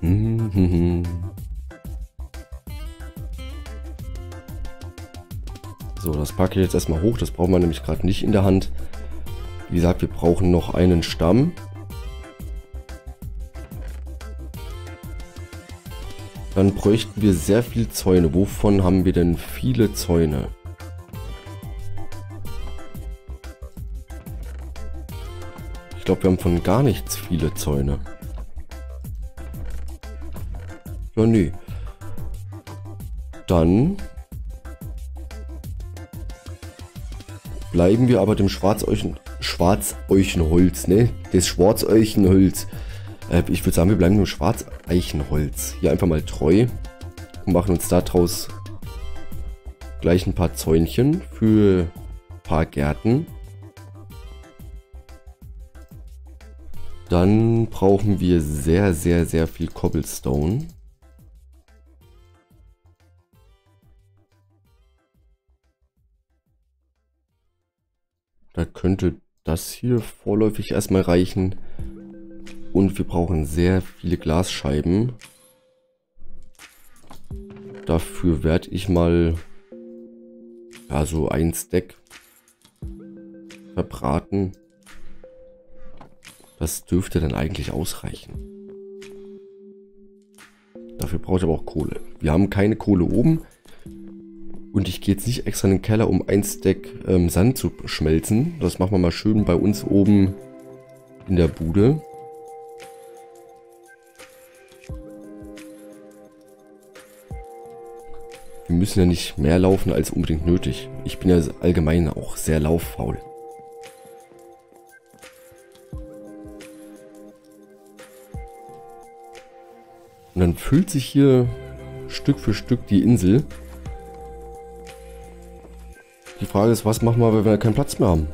Hm, hm, hm. So, das packe ich jetzt erstmal hoch. Das brauchen wir nämlich gerade nicht in der Hand. Wie gesagt, wir brauchen noch einen Stamm. Dann bräuchten wir sehr viel Zäune. Wovon haben wir denn viele Zäune? Ich glaube, wir haben von gar nichts viele Zäune. Ja, nee. Dann bleiben wir aber dem Schwarzeuchen, Schwarzeichenholz, ne? Das Schwarzeichenholz. Äh, ich würde sagen, wir bleiben dem Schwarzeichenholz. Hier einfach mal treu und machen uns daraus gleich ein paar Zäunchen für ein paar Gärten. Dann brauchen wir sehr, sehr, sehr viel Cobblestone. Da könnte das hier vorläufig erstmal reichen. Und wir brauchen sehr viele Glasscheiben. Dafür werde ich mal ja, so ein Stack verbraten. Das dürfte dann eigentlich ausreichen. Dafür brauche ich aber auch Kohle. Wir haben keine Kohle oben. Und ich gehe jetzt nicht extra in den Keller, um ein Stack ähm, Sand zu schmelzen. Das machen wir mal schön bei uns oben in der Bude. Wir müssen ja nicht mehr laufen als unbedingt nötig. Ich bin ja allgemein auch sehr lauffaul. Und dann füllt sich hier Stück für Stück die Insel. Frage ist, was machen wir, wenn wir keinen Platz mehr haben?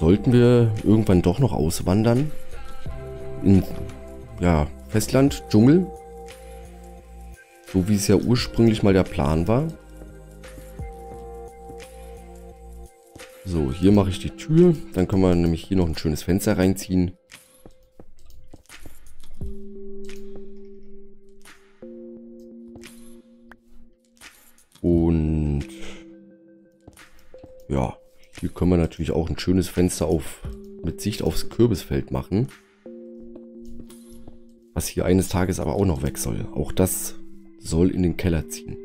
Sollten wir irgendwann doch noch auswandern? In, ja, Festland, Dschungel? So wie es ja ursprünglich mal der Plan war. So, hier mache ich die Tür. Dann können wir nämlich hier noch ein schönes Fenster reinziehen. Hier können wir natürlich auch ein schönes Fenster auf mit Sicht aufs Kürbisfeld machen. Was hier eines Tages aber auch noch weg soll. Auch das soll in den Keller ziehen.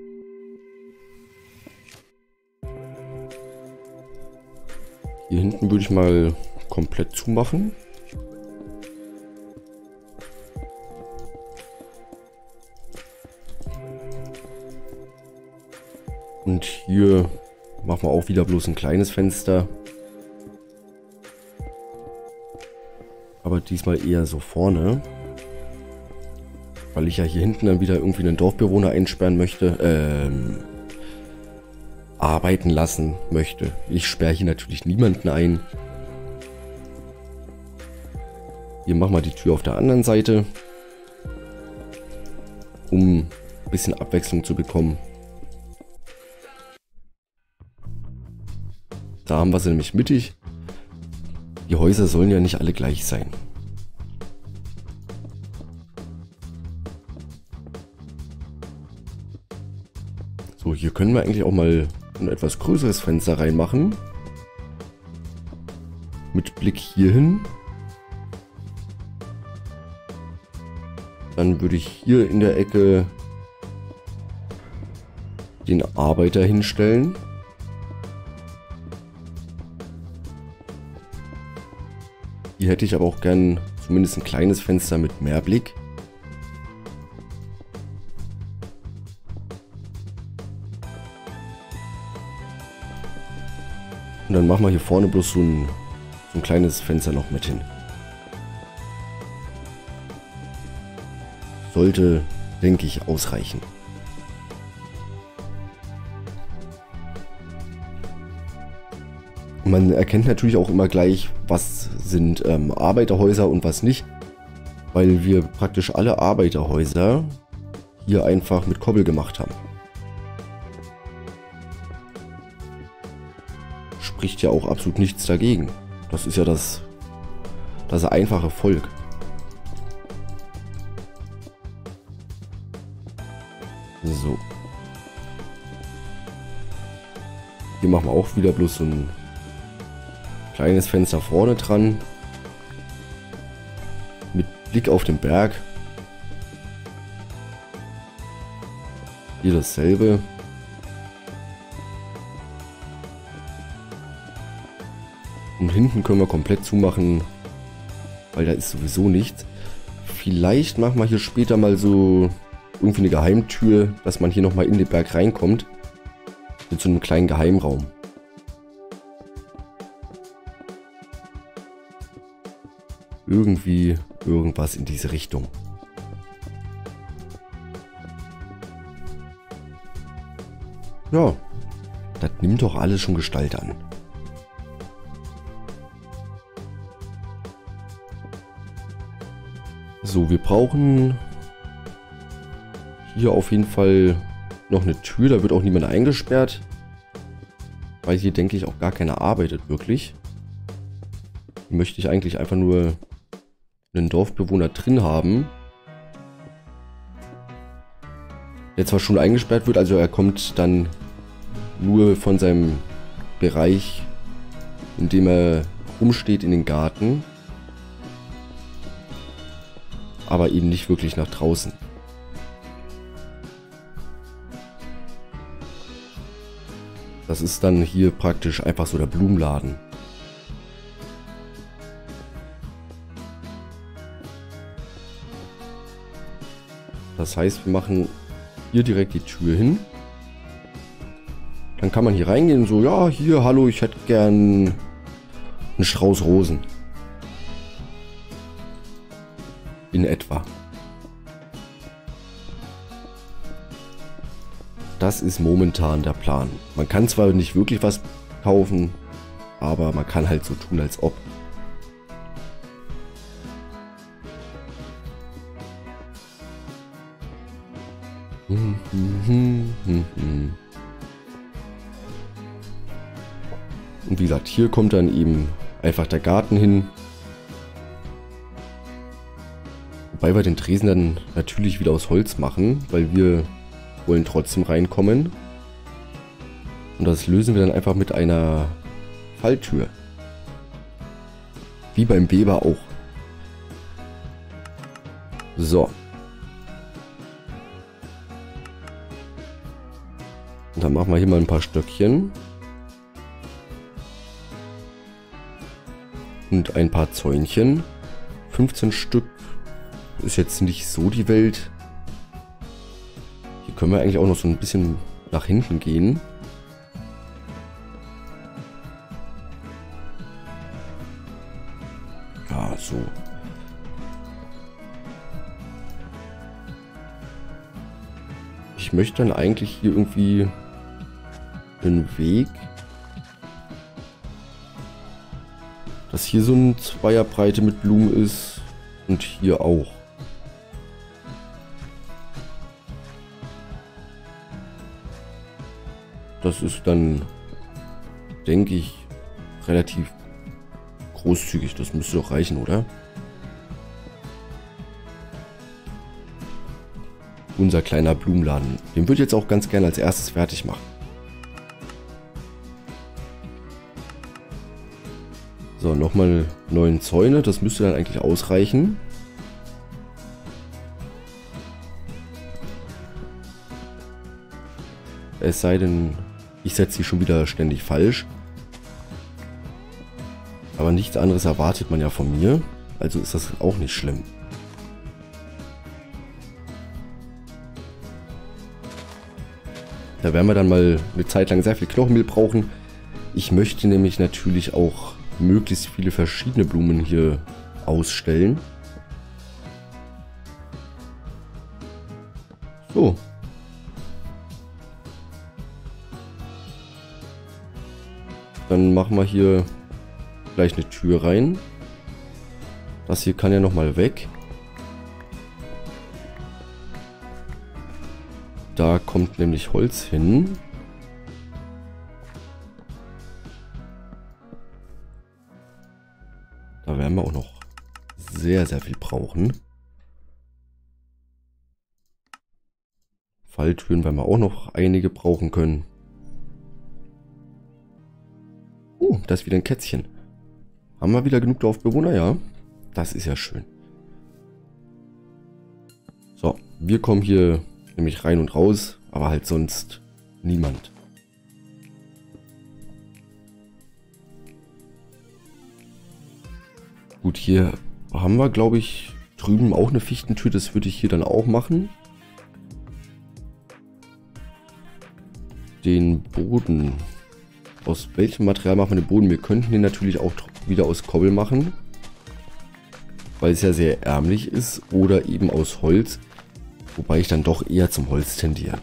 Hier hinten würde ich mal komplett zumachen. Und hier machen wir auch wieder bloß ein kleines Fenster. Aber diesmal eher so vorne. Weil ich ja hier hinten dann wieder irgendwie einen Dorfbewohner einsperren möchte. Ähm, arbeiten lassen möchte. Ich sperre hier natürlich niemanden ein. Hier machen wir die Tür auf der anderen Seite. Um ein bisschen Abwechslung zu bekommen. Da haben wir sie nämlich mittig. Die Häuser sollen ja nicht alle gleich sein. So, hier können wir eigentlich auch mal ein etwas größeres Fenster reinmachen. Mit Blick hierhin. Dann würde ich hier in der Ecke den Arbeiter hinstellen. Hier hätte ich aber auch gern zumindest ein kleines Fenster mit mehr Blick. Und dann machen wir hier vorne bloß so ein, so ein kleines Fenster noch mit hin. Sollte, denke ich, ausreichen. man erkennt natürlich auch immer gleich, was sind ähm, Arbeiterhäuser und was nicht, weil wir praktisch alle Arbeiterhäuser hier einfach mit Kobbel gemacht haben. Spricht ja auch absolut nichts dagegen. Das ist ja das, das einfache Volk. So. Hier machen wir auch wieder bloß so ein kleines Fenster vorne dran. Mit Blick auf den Berg. Hier dasselbe. Und hinten können wir komplett zumachen, weil da ist sowieso nichts. Vielleicht machen wir hier später mal so irgendwie eine Geheimtür, dass man hier nochmal in den Berg reinkommt. Mit so einem kleinen Geheimraum. Irgendwie irgendwas in diese Richtung. Ja, das nimmt doch alles schon Gestalt an. So, wir brauchen hier auf jeden Fall noch eine Tür. Da wird auch niemand eingesperrt. Weil hier, denke ich, auch gar keiner arbeitet wirklich. Hier möchte ich eigentlich einfach nur einen Dorfbewohner drin haben. Der zwar schon eingesperrt wird, also er kommt dann nur von seinem Bereich, in dem er rumsteht, in den Garten aber eben nicht wirklich nach draußen. Das ist dann hier praktisch einfach so der Blumenladen. Das heißt, wir machen hier direkt die Tür hin. Dann kann man hier reingehen und so, ja, hier, hallo, ich hätte gern einen Strauß Rosen. in etwa. Das ist momentan der Plan. Man kann zwar nicht wirklich was kaufen, aber man kann halt so tun, als ob. Und wie gesagt, hier kommt dann eben einfach der Garten hin. Wobei wir den Tresen dann natürlich wieder aus Holz machen, weil wir wollen trotzdem reinkommen. Und das lösen wir dann einfach mit einer Falltür. Wie beim Weber auch. So. Dann machen wir hier mal ein paar Stöckchen. Und ein paar Zäunchen. 15 Stück ist jetzt nicht so die Welt. Hier können wir eigentlich auch noch so ein bisschen nach hinten gehen. Ja, so. Ich möchte dann eigentlich hier irgendwie einen Weg, dass hier so ein Zweierbreite mit Blumen ist und hier auch. Das ist dann, denke ich, relativ großzügig. Das müsste doch reichen, oder? Unser kleiner Blumenladen. Den würde ich jetzt auch ganz gerne als erstes fertig machen. Nochmal neun Zäune. Das müsste dann eigentlich ausreichen. Es sei denn, ich setze sie schon wieder ständig falsch. Aber nichts anderes erwartet man ja von mir. Also ist das auch nicht schlimm. Da werden wir dann mal eine Zeit lang sehr viel Knochenmehl brauchen. Ich möchte nämlich natürlich auch möglichst viele verschiedene Blumen hier ausstellen. So, Dann machen wir hier gleich eine Tür rein. Das hier kann ja nochmal weg. Da kommt nämlich Holz hin. Sehr, sehr viel brauchen. Falltüren werden wir auch noch einige brauchen können. Oh, da ist wieder ein Kätzchen. Haben wir wieder genug Dorfbewohner? Ja. Das ist ja schön. So, wir kommen hier nämlich rein und raus, aber halt sonst niemand. Gut, hier haben wir, glaube ich, drüben auch eine Fichtentür. Das würde ich hier dann auch machen. Den Boden. Aus welchem Material machen wir den Boden? Wir könnten den natürlich auch wieder aus Kobbel machen. Weil es ja sehr ärmlich ist. Oder eben aus Holz. Wobei ich dann doch eher zum Holz tendiere.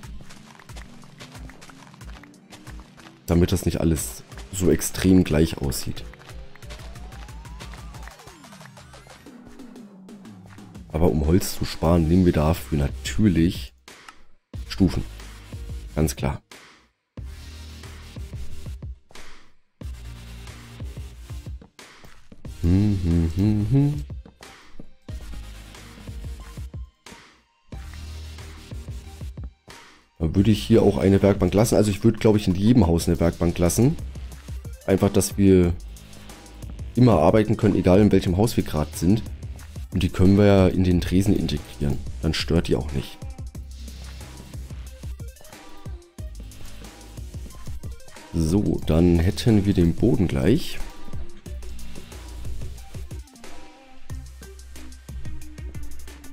Damit das nicht alles so extrem gleich aussieht. Aber um Holz zu sparen, nehmen wir dafür natürlich Stufen. Ganz klar. Hm, hm, hm, hm. Dann würde ich hier auch eine Werkbank lassen. Also ich würde, glaube ich, in jedem Haus eine Werkbank lassen. Einfach, dass wir immer arbeiten können, egal in welchem Haus wir gerade sind. Und die können wir ja in den Tresen integrieren. Dann stört die auch nicht. So, dann hätten wir den Boden gleich.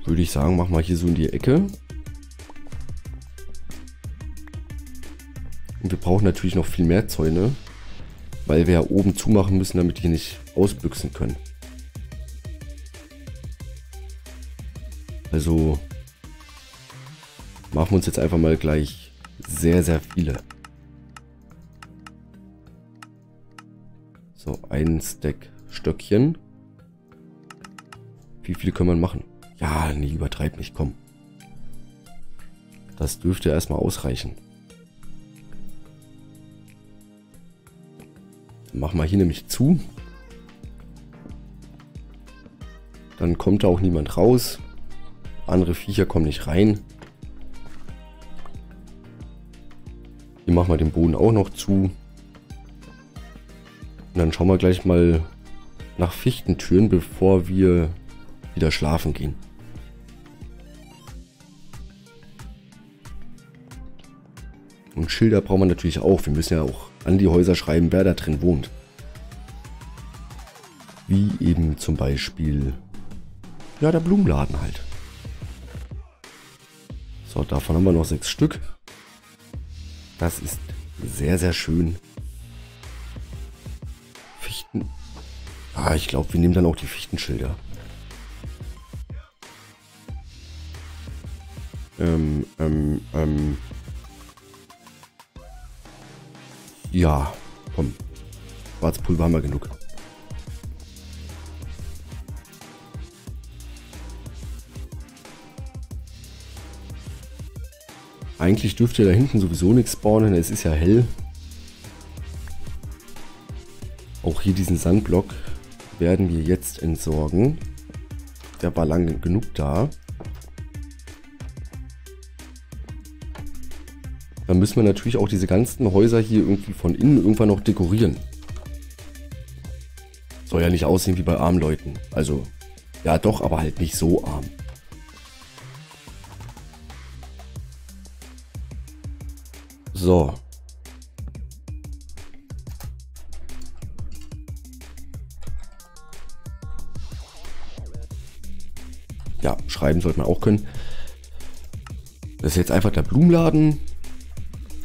Würde ich sagen, mach mal hier so in die Ecke. Und wir brauchen natürlich noch viel mehr Zäune, weil wir ja oben zumachen müssen, damit die nicht ausbüchsen können. Also machen wir uns jetzt einfach mal gleich sehr, sehr viele. So, ein Stack Stöckchen. Wie viele können wir machen? Ja, nee, übertreib nicht, komm. Das dürfte erstmal ausreichen. Mach mal hier nämlich zu. Dann kommt da auch niemand raus. Andere Viecher kommen nicht rein. Hier machen wir den Boden auch noch zu. Und dann schauen wir gleich mal nach Fichtentüren, bevor wir wieder schlafen gehen. Und Schilder brauchen wir natürlich auch. Wir müssen ja auch an die Häuser schreiben, wer da drin wohnt. Wie eben zum Beispiel, ja, der Blumenladen halt. So, davon haben wir noch sechs Stück. Das ist sehr, sehr schön. Fichten. Ah, ich glaube, wir nehmen dann auch die Fichtenschilder. Ähm, ähm, ähm. Ja, komm. Schwarzpulver haben wir genug. Eigentlich dürfte da hinten sowieso nichts spawnen, es ist ja hell. Auch hier diesen Sandblock werden wir jetzt entsorgen. Der war lang genug da. Dann müssen wir natürlich auch diese ganzen Häuser hier irgendwie von innen irgendwann noch dekorieren. Soll ja nicht aussehen wie bei armen Leuten. Also, ja doch, aber halt nicht so arm. So. Ja, schreiben sollte man auch können. Das ist jetzt einfach der Blumenladen.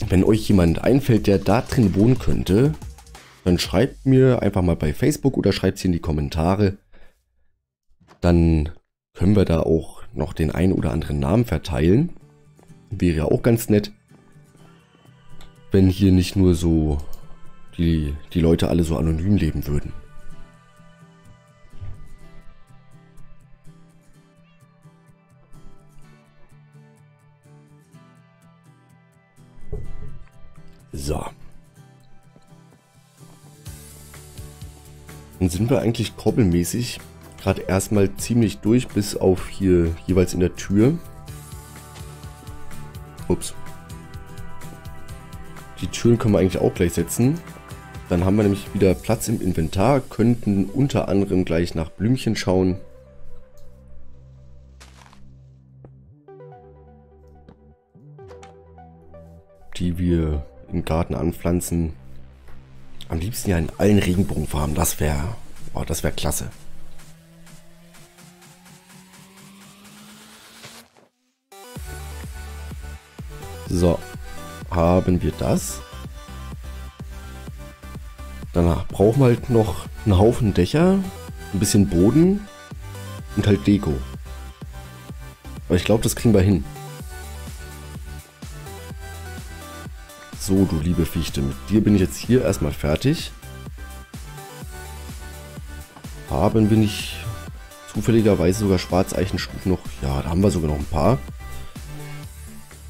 Wenn euch jemand einfällt, der da drin wohnen könnte, dann schreibt mir einfach mal bei Facebook oder schreibt sie in die Kommentare. Dann können wir da auch noch den einen oder anderen Namen verteilen. Wäre ja auch ganz nett wenn hier nicht nur so die, die Leute alle so anonym leben würden. So. Dann sind wir eigentlich koppelmäßig gerade erstmal ziemlich durch, bis auf hier jeweils in der Tür. Ups. Türen können wir eigentlich auch gleich setzen. Dann haben wir nämlich wieder Platz im Inventar, könnten unter anderem gleich nach Blümchen schauen. Die wir im Garten anpflanzen. Am liebsten ja in allen Regenbogenfarben. Das wäre, oh, das wäre klasse. So, haben wir das. Danach brauchen wir halt noch einen Haufen Dächer, ein bisschen Boden und halt Deko. Aber ich glaube, das kriegen wir hin. So, du liebe Fichte, mit dir bin ich jetzt hier erstmal fertig. Haben wir nicht zufälligerweise sogar Schwarzeichenstufen noch? Ja, da haben wir sogar noch ein paar.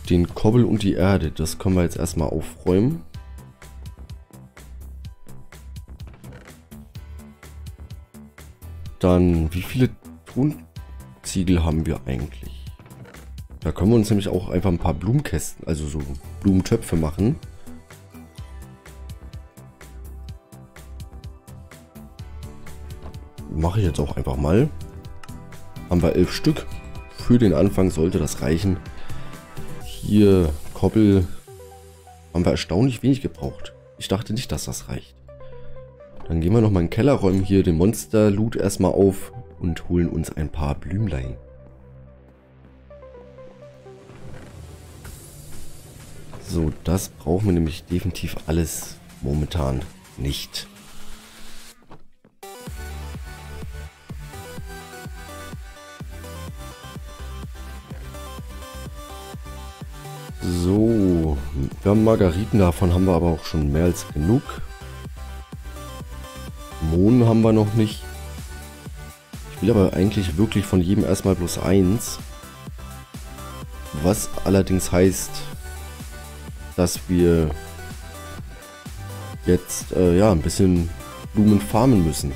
Den Kobbel und die Erde, das können wir jetzt erstmal aufräumen. Dann, wie viele Tonziegel haben wir eigentlich? Da können wir uns nämlich auch einfach ein paar Blumenkästen, also so Blumentöpfe machen. Mache ich jetzt auch einfach mal. Haben wir elf Stück. Für den Anfang sollte das reichen. Hier, Koppel, haben wir erstaunlich wenig gebraucht. Ich dachte nicht, dass das reicht. Dann gehen wir nochmal in den Keller, räumen hier den Monster-Loot erstmal auf und holen uns ein paar Blümlein. So, das brauchen wir nämlich definitiv alles momentan nicht. So, wir haben Margariten, davon haben wir aber auch schon mehr als genug. Mohn haben wir noch nicht. Ich will aber eigentlich wirklich von jedem erstmal bloß eins. Was allerdings heißt, dass wir jetzt äh, ja ein bisschen Blumen farmen müssen.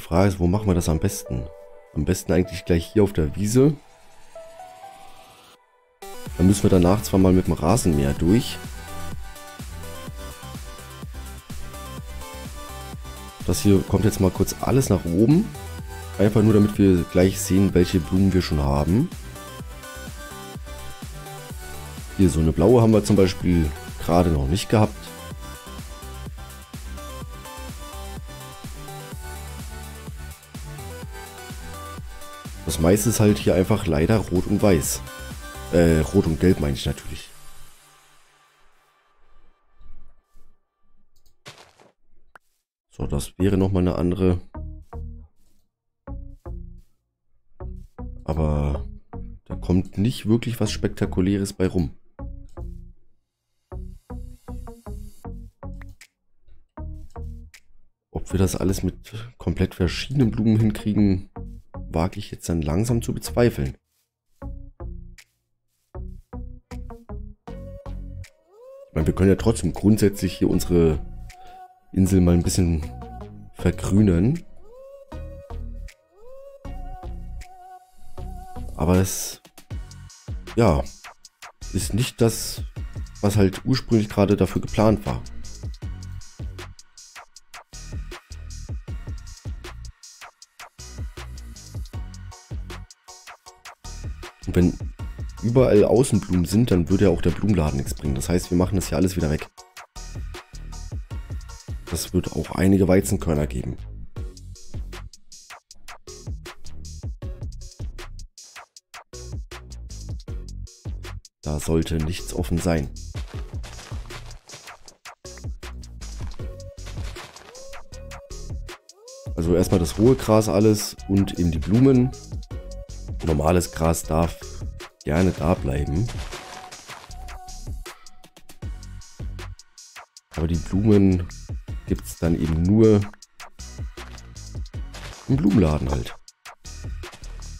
Frage ist, wo machen wir das am besten? Am besten eigentlich gleich hier auf der Wiese. Dann müssen wir danach zwar mal mit dem Rasenmäher durch. Das hier kommt jetzt mal kurz alles nach oben. Einfach nur, damit wir gleich sehen, welche Blumen wir schon haben. Hier so eine blaue haben wir zum Beispiel gerade noch nicht gehabt. Das meiste ist halt hier einfach leider rot und weiß. Äh, rot und gelb meine ich natürlich. So, das wäre nochmal eine andere. Aber da kommt nicht wirklich was Spektakuläres bei rum. Ob wir das alles mit komplett verschiedenen Blumen hinkriegen, wage ich jetzt dann langsam zu bezweifeln. Ich meine, wir können ja trotzdem grundsätzlich hier unsere Insel mal ein bisschen vergrünen. Aber es, ja, ist nicht das, was halt ursprünglich gerade dafür geplant war. Und wenn überall Außenblumen sind, dann würde ja auch der Blumenladen nichts bringen. Das heißt, wir machen das hier alles wieder weg. Das wird auch einige Weizenkörner geben. Da sollte nichts offen sein. Also erstmal das hohe Gras alles und eben die Blumen normales Gras darf gerne da bleiben. Aber die Blumen gibt es dann eben nur im Blumenladen halt.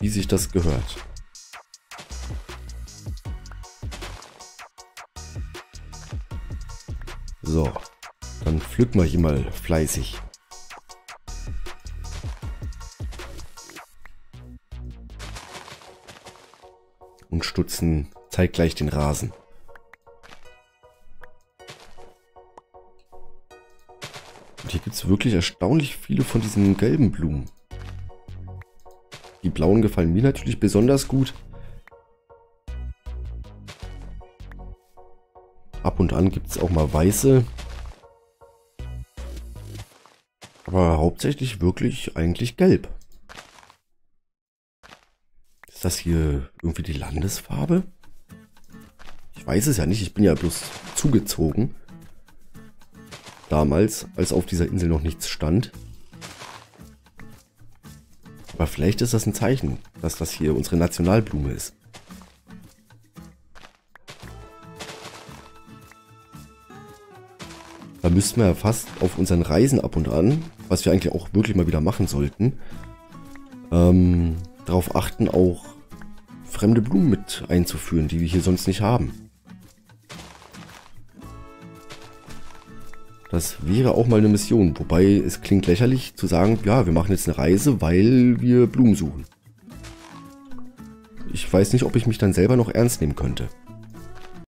Wie sich das gehört. So, dann pflücken wir hier mal fleißig. Und stutzen zeitgleich den Rasen. Und hier gibt es wirklich erstaunlich viele von diesen gelben Blumen. Die blauen gefallen mir natürlich besonders gut. Ab und an gibt es auch mal weiße. Aber hauptsächlich wirklich eigentlich gelb. Das hier irgendwie die Landesfarbe? Ich weiß es ja nicht, ich bin ja bloß zugezogen. Damals, als auf dieser Insel noch nichts stand. Aber vielleicht ist das ein Zeichen, dass das hier unsere Nationalblume ist. Da müssten wir ja fast auf unseren Reisen ab und an, was wir eigentlich auch wirklich mal wieder machen sollten, ähm, darauf achten, auch fremde Blumen mit einzuführen, die wir hier sonst nicht haben. Das wäre auch mal eine Mission, wobei es klingt lächerlich zu sagen, ja, wir machen jetzt eine Reise, weil wir Blumen suchen. Ich weiß nicht, ob ich mich dann selber noch ernst nehmen könnte.